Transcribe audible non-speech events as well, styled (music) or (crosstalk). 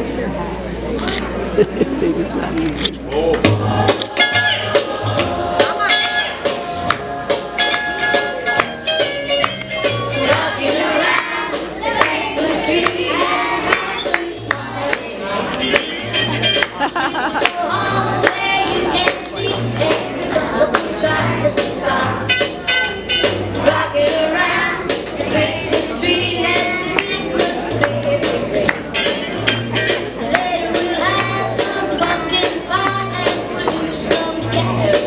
(laughs) It's not easy. Yeah.